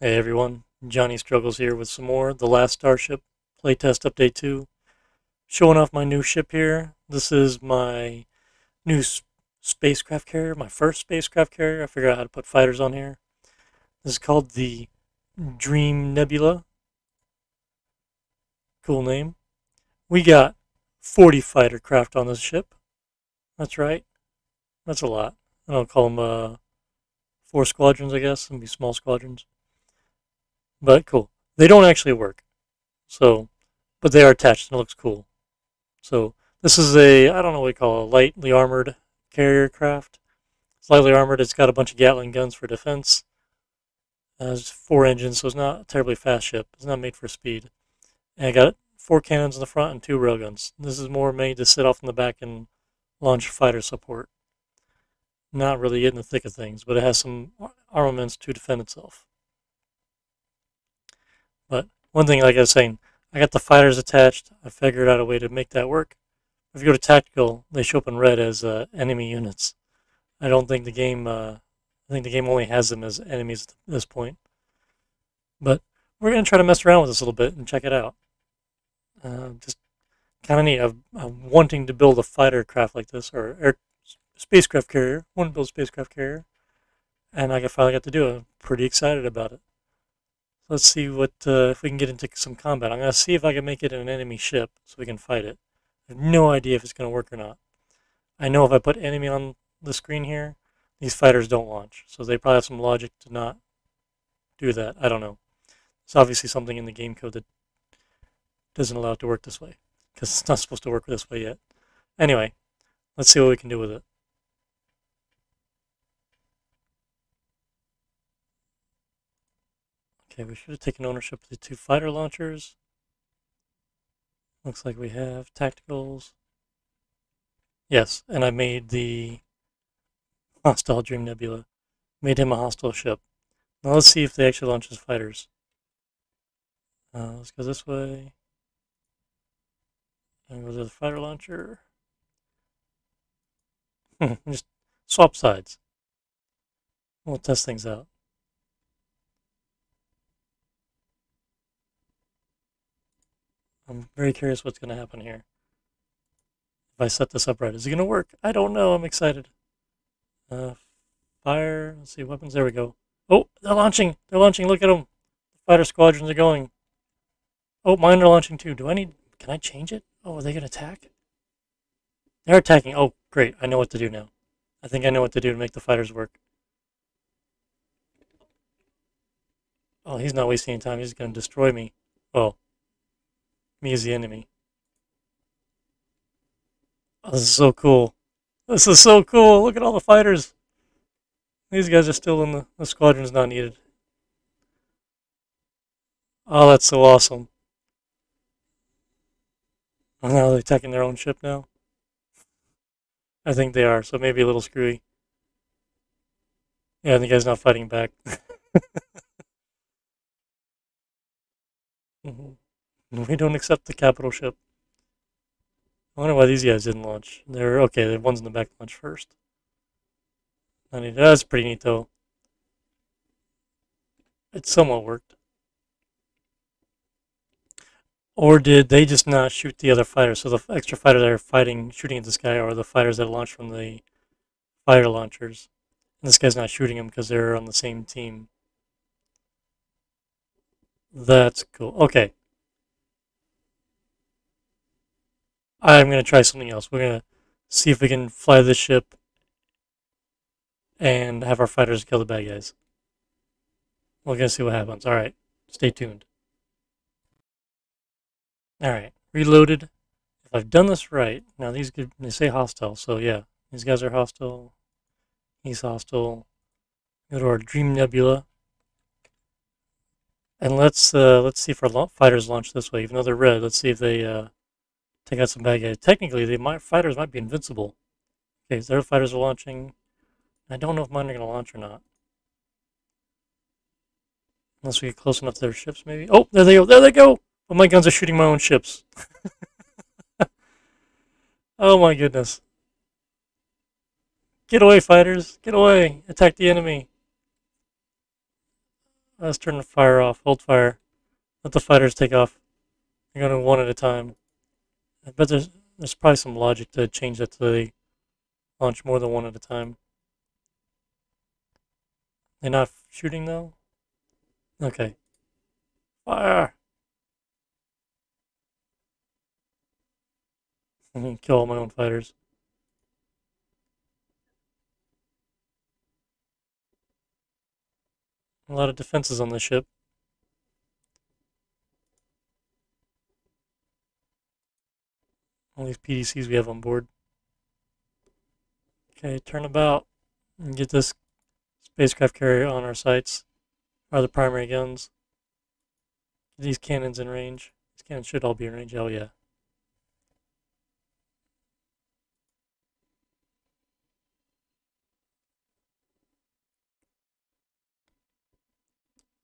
Hey everyone, Johnny Struggles here with some more The Last Starship Playtest Update 2. Showing off my new ship here. This is my new spacecraft carrier, my first spacecraft carrier. I figured out how to put fighters on here. This is called the Dream Nebula. Cool name. We got 40 fighter craft on this ship. That's right. That's a lot. I don't call them uh, four squadrons, I guess. and be small squadrons. But cool. They don't actually work. So, but they are attached and it looks cool. So this is a, I don't know what you call it, a lightly armored carrier craft. It's lightly armored. It's got a bunch of Gatling guns for defense. Uh, has four engines, so it's not a terribly fast ship. It's not made for speed. And I got four cannons in the front and two railguns. This is more made to sit off in the back and launch fighter support. Not really in the thick of things, but it has some armaments to defend itself. One thing, like I was saying, I got the fighters attached. I figured out a way to make that work. If you go to tactical, they show up in red as uh, enemy units. I don't think the game. Uh, I think the game only has them as enemies at this point. But we're gonna try to mess around with this a little bit and check it out. Uh, just kind of neat. I'm, I'm, wanting to build a fighter craft like this or air, spacecraft carrier. Want to build a spacecraft carrier, and I finally got to do it. I'm pretty excited about it. Let's see what uh, if we can get into some combat. I'm going to see if I can make it an enemy ship so we can fight it. I have no idea if it's going to work or not. I know if I put enemy on the screen here, these fighters don't launch. So they probably have some logic to not do that. I don't know. It's obviously something in the game code that doesn't allow it to work this way. Because it's not supposed to work this way yet. Anyway, let's see what we can do with it. Okay, we should have taken ownership of the two fighter launchers. Looks like we have tacticals. Yes, and I made the hostile Dream Nebula. Made him a hostile ship. Now let's see if they actually launch his fighters. Uh, let's go this way. And go to the fighter launcher. Just swap sides. We'll test things out. I'm very curious what's going to happen here. If I set this up right, is it going to work? I don't know. I'm excited. Uh, fire. Let's see weapons. There we go. Oh, they're launching. They're launching. Look at them. The fighter squadrons are going. Oh, mine are launching too. Do I need? Can I change it? Oh, are they going to attack? They're attacking. Oh, great. I know what to do now. I think I know what to do to make the fighters work. Oh, he's not wasting any time. He's going to destroy me. Oh, me as the enemy. Oh, this is so cool. This is so cool. Look at all the fighters. These guys are still in the, the squadron's not needed. Oh, that's so awesome. Oh, now they're attacking their own ship now. I think they are, so maybe a little screwy. Yeah, the guy's not fighting back. mm -hmm. We don't accept the capital ship. I wonder why these guys didn't launch. They're okay, the ones in the back launch first. That's pretty neat though. It somewhat worked. Or did they just not shoot the other fighters? So the extra fighters that are fighting, shooting at this guy are the fighters that launched from the fighter launchers. And this guy's not shooting them because they're on the same team. That's cool. Okay. I'm going to try something else. We're going to see if we can fly this ship and have our fighters kill the bad guys. We're going to see what happens. All right. Stay tuned. All right. Reloaded. If I've done this right, now these they say hostile, so yeah, these guys are hostile. He's hostile. Go to our Dream Nebula. And let's uh, let's see if our fighters launch this way. Even though they're red, let's see if they uh, take out some bad guys. Technically, the my fighters might be invincible. Okay, so their fighters are launching. I don't know if mine are going to launch or not. Unless we get close enough to their ships, maybe. Oh, there they go. There they go. But my guns are shooting my own ships. oh my goodness. Get away, fighters. Get away. Attack the enemy. let's turn the fire off. Hold fire. Let the fighters take off. They're going to one at a time. I bet there's there's probably some logic to change that to the launch more than one at a time. They're not shooting though? Okay. Fire! I'm gonna kill all my own fighters. A lot of defenses on the ship. All these PDCs we have on board. Okay, turn about and get this spacecraft carrier on our sights. Are the primary guns. These cannons in range. These cannons should all be in range. Oh yeah.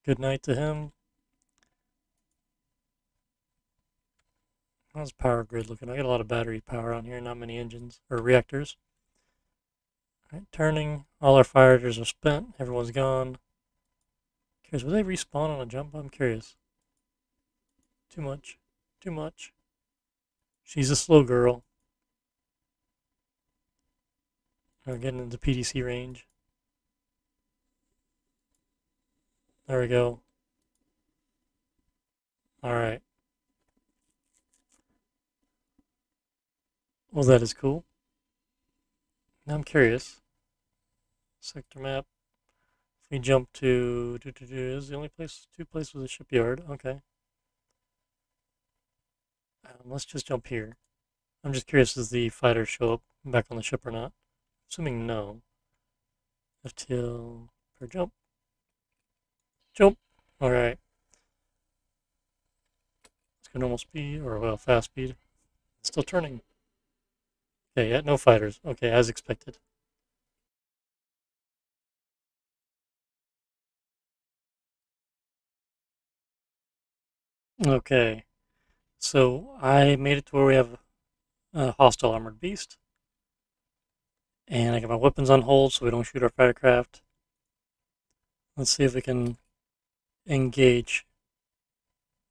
Good night to him. How's power grid looking? I got a lot of battery power on here, not many engines or reactors. All right, turning. All our fighters are spent. Everyone's gone. Curious, will they respawn on a jump? I'm curious. Too much. Too much. She's a slow girl. We're getting into PDC range. There we go. Alright. Well, that is cool. Now I'm curious. Sector map. If we jump to, do, do, do, is the only place, two places with a shipyard. Okay. Um, let's just jump here. I'm just curious, does the fighter show up back on the ship or not? Assuming no. FTL per jump. Jump. Alright. Let's go normal speed, or well, fast speed. Still turning. Okay, yeah, no fighters. Okay, as expected. Okay, so I made it to where we have a hostile armored beast. And I got my weapons on hold so we don't shoot our fightercraft. Let's see if we can engage.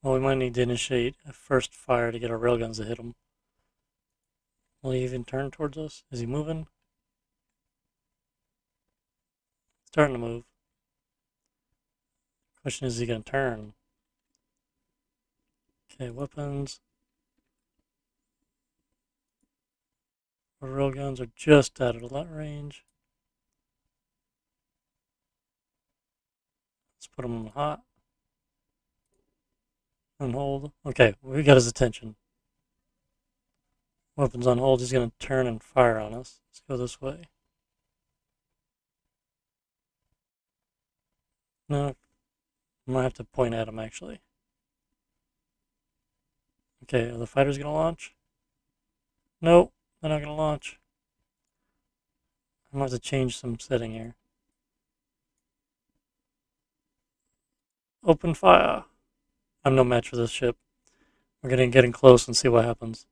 Well, we might need to initiate a first fire to get our railguns to hit them. Will he even turn towards us? Is he moving? Starting to move. Question is, is he going to turn? Okay, weapons. Our railguns are just out of that range. Let's put them on hot. And hold. Okay, we got his attention. Weapons on hold. He's going to turn and fire on us. Let's go this way. No. I might have to point at him, actually. Okay, are the fighters going to launch? Nope, they're not going to launch. I'm going to have to change some setting here. Open fire. I'm no match for this ship. We're getting getting close and see what happens.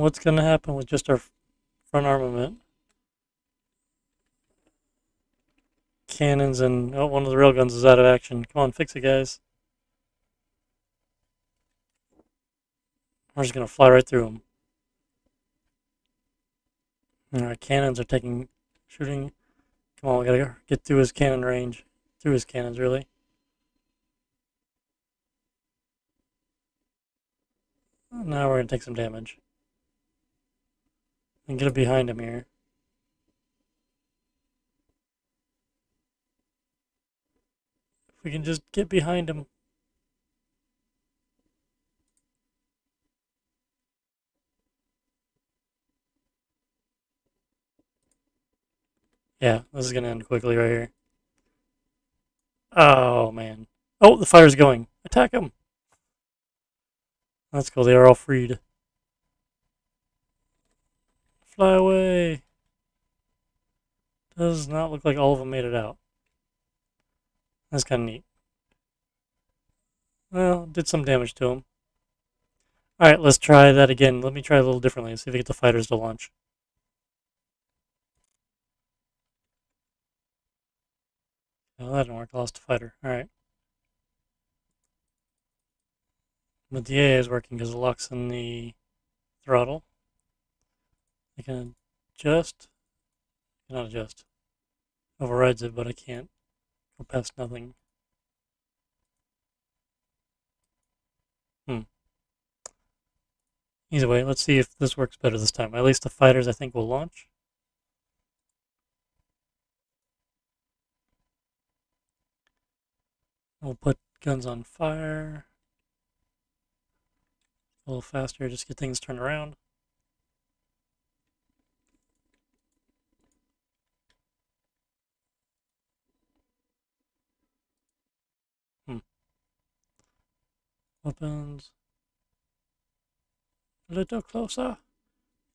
What's going to happen with just our front armament? Cannons and... Oh, one of the railguns is out of action. Come on, fix it, guys. We're just going to fly right through them. Alright, cannons are taking... Shooting... Come on, we gotta get through his cannon range. Through his cannons, really. Now we're going to take some damage and get behind him here. If we can just get behind him. Yeah, this is going to end quickly right here. Oh, man. Oh, the fire's going. Attack him. That's cool. They are all freed. Fly away! Does not look like all of them made it out. That's kind of neat. Well, did some damage to them. All right, let's try that again. Let me try a little differently. And see if we get the fighters to launch. Well, that didn't work. I lost a fighter. All right. But the AA is working because it locks in the throttle. I can adjust. Not adjust. Overrides it, but I can't go past nothing. Hmm. Either way, let's see if this works better this time. At least the fighters, I think, will launch. We'll put guns on fire. A little faster, just get things turned around. Weapons. A little closer.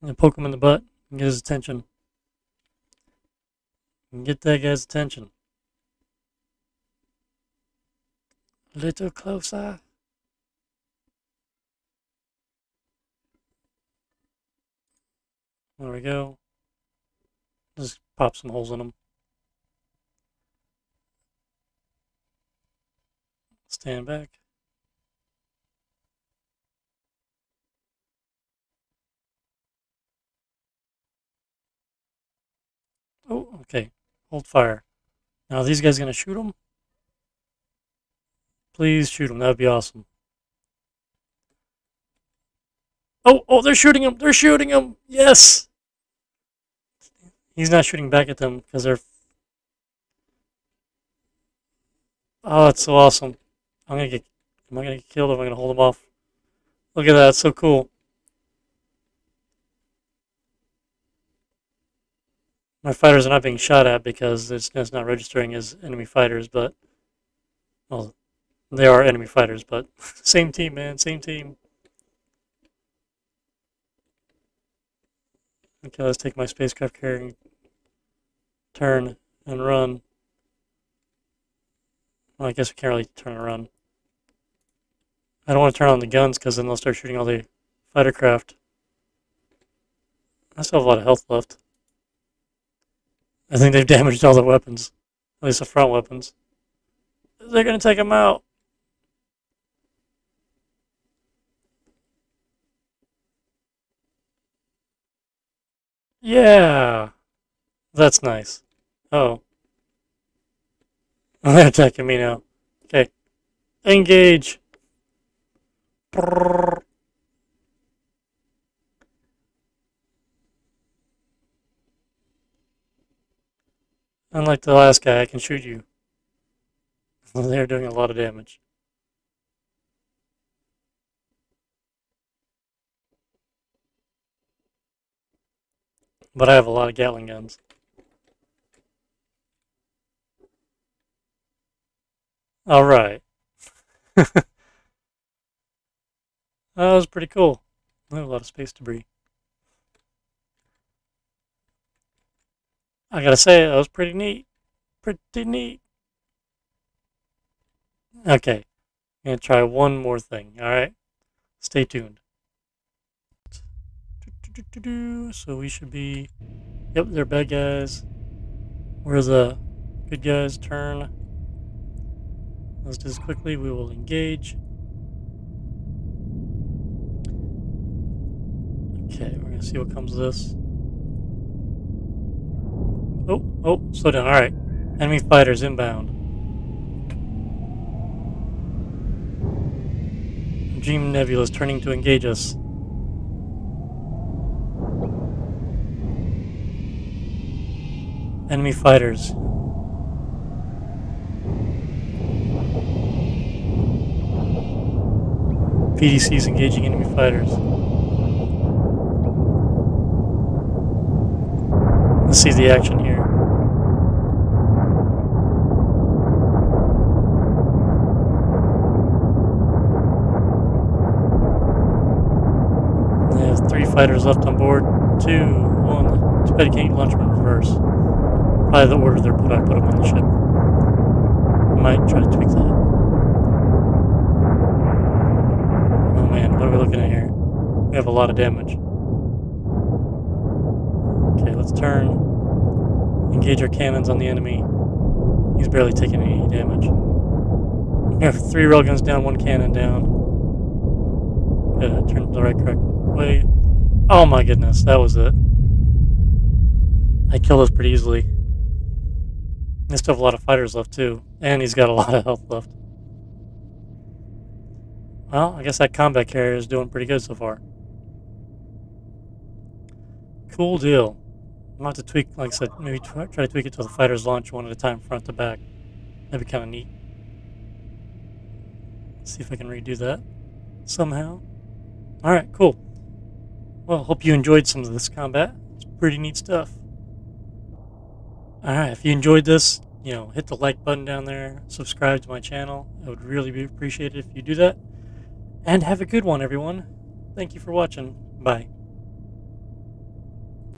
And poke him in the butt and get his attention. And get that guy's attention. A little closer. There we go. Just pop some holes in them. Stand back. Oh, okay. Hold fire. Now, these guys going to shoot them? Please shoot them. That would be awesome. Oh, oh, they're shooting him. They're shooting him. Yes. He's not shooting back at them because they're. Oh, it's so awesome. I'm gonna get. Am I gonna get killed? Or am I gonna hold him off? Look at that. It's so cool. My fighters are not being shot at because it's, it's not registering as enemy fighters, but well, they are enemy fighters, but same team, man, same team. Okay, let's take my spacecraft carrying turn and run. Well, I guess we can't really turn and run. I don't want to turn on the guns because then they'll start shooting all the fighter craft. I still have a lot of health left. I think they've damaged all the weapons. At least the front weapons. They're to take them out. Yeah. That's nice. Oh. They're attacking me now. Okay. Engage. Brrr. Unlike the last guy, I can shoot you. They're doing a lot of damage. But I have a lot of Gatling guns. Alright. that was pretty cool. A lot of space debris. I gotta say, that was pretty neat. Pretty neat. Okay. I'm gonna try one more thing, alright? Stay tuned. So we should be... Yep, they're bad guys. Where the good guys turn. Let's do this quickly. We will engage. Okay, we're gonna see what comes of this. Oh, oh, slow down. Alright. Enemy fighters inbound. Dream Nebula is turning to engage us. Enemy fighters. PDC is engaging enemy fighters. Let's see the action here. They have three fighters left on board. Two, one. Spedicate launch in reverse. Probably the order they're put, I put them on the ship. Might try to tweak that. Oh man, what are we looking at here? We have a lot of damage. Okay, let's turn. Engage our cannons on the enemy. He's barely taking any damage. We have three railguns down, one cannon down. Gotta turn the right correct way. Oh my goodness, that was it. I killed us pretty easily. I still have a lot of fighters left too, and he's got a lot of health left. Well, I guess that combat carrier is doing pretty good so far. Cool deal. I'll have to tweak, like I said, maybe try to tweak it to the fighters launch one at a time, front to back. That'd be kind of neat. See if I can redo that somehow. Alright, cool. Well, hope you enjoyed some of this combat. It's pretty neat stuff. Alright, if you enjoyed this, you know, hit the like button down there, subscribe to my channel. I would really be appreciated if you do that. And have a good one, everyone. Thank you for watching. Bye.